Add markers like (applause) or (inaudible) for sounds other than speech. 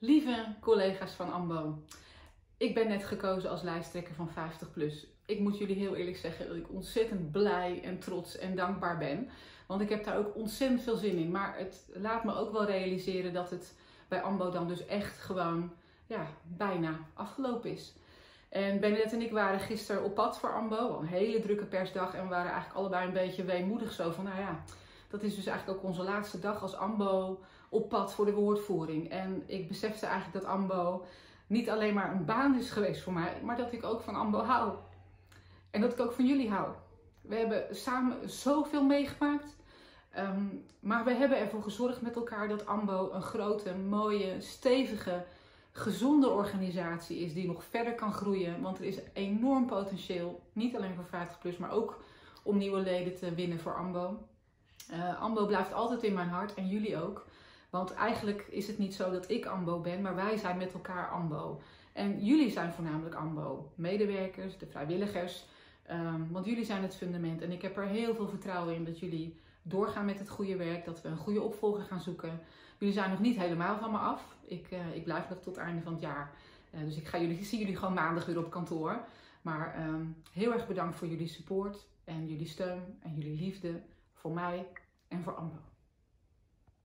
Lieve collega's van AMBO, ik ben net gekozen als lijsttrekker van 50 plus. Ik moet jullie heel eerlijk zeggen dat ik ontzettend blij en trots en dankbaar ben. Want ik heb daar ook ontzettend veel zin in. Maar het laat me ook wel realiseren dat het bij AMBO dan dus echt gewoon ja, bijna afgelopen is. En Benedette en ik waren gisteren op pad voor AMBO. Een hele drukke persdag. En we waren eigenlijk allebei een beetje weemoedig zo van, nou ja, dat is dus eigenlijk ook onze laatste dag als AMBO op pad voor de woordvoering. En ik besefte eigenlijk dat AMBO niet alleen maar een baan is geweest voor mij, maar dat ik ook van AMBO hou. En dat ik ook van jullie hou. We hebben samen zoveel meegemaakt. Ehm, maar we hebben ervoor gezorgd met elkaar dat AMBO een grote, mooie, stevige, gezonde organisatie is die nog verder kan groeien. Want er is enorm potentieel, niet alleen voor 50 plus, maar ook om nieuwe leden te winnen voor AMBO. Uh, AMBO blijft altijd in mijn hart en jullie ook. Want eigenlijk is het niet zo dat ik AMBO ben, maar wij zijn met elkaar AMBO. En jullie zijn voornamelijk AMBO. Medewerkers, de vrijwilligers. Um, want jullie zijn het fundament. En ik heb er heel veel vertrouwen in dat jullie doorgaan met het goede werk. Dat we een goede opvolger gaan zoeken. Jullie zijn nog niet helemaal van me af. Ik, uh, ik blijf nog tot het einde van het jaar. Uh, dus ik, ga jullie, (laughs) zie jullie gewoon maandag weer op kantoor. Maar um, heel erg bedankt voor jullie support en jullie steun en jullie liefde voor mij en voor AMBO.